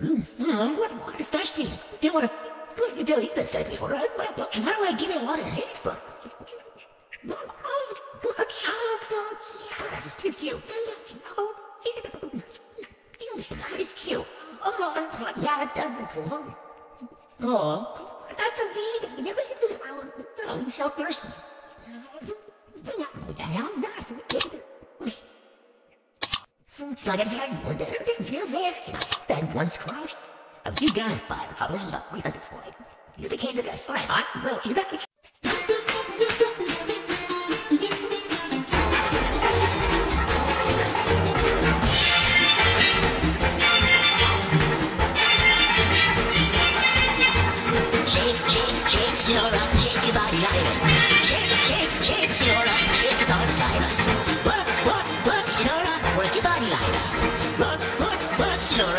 Mm, is thirsty? Do you want to? Look, you don't eat that fat before, right? Well, how do I give you water? Oh, oh, oh, that's too cute. Oh, it's cute. Oh, that's what, yeah, that's it. Oh, that's amazing. You never seen this around. Oh, so thirsty. I'm not. I there, that once crashed. You guys buy probably 300 for it. You the king that. Alright, alright, well, you got Shake, shake, shake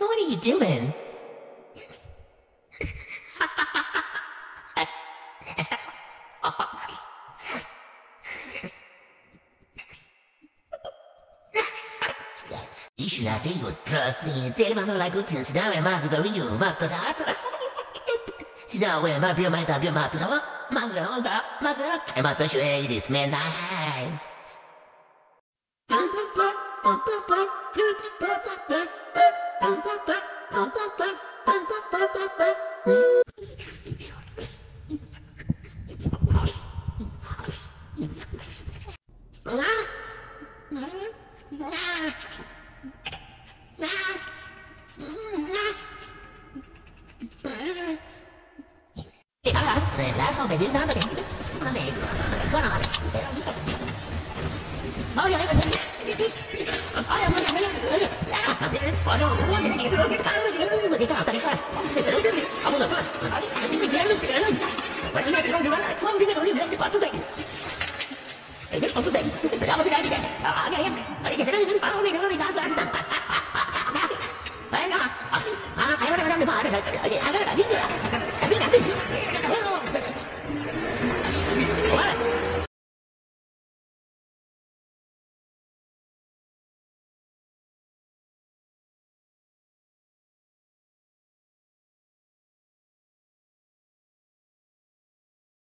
What are you doing? You should have seen trust me. Say my like good things. Now I'm out of the real map. Now I'm out of your mind. I'm my of my Mother, mother, mother. I'm out my your my It's my nice. 哎，别跑出去！不要被人家给，啊，哎呀，哎呀，哎呀，现在你们跑哪里去了？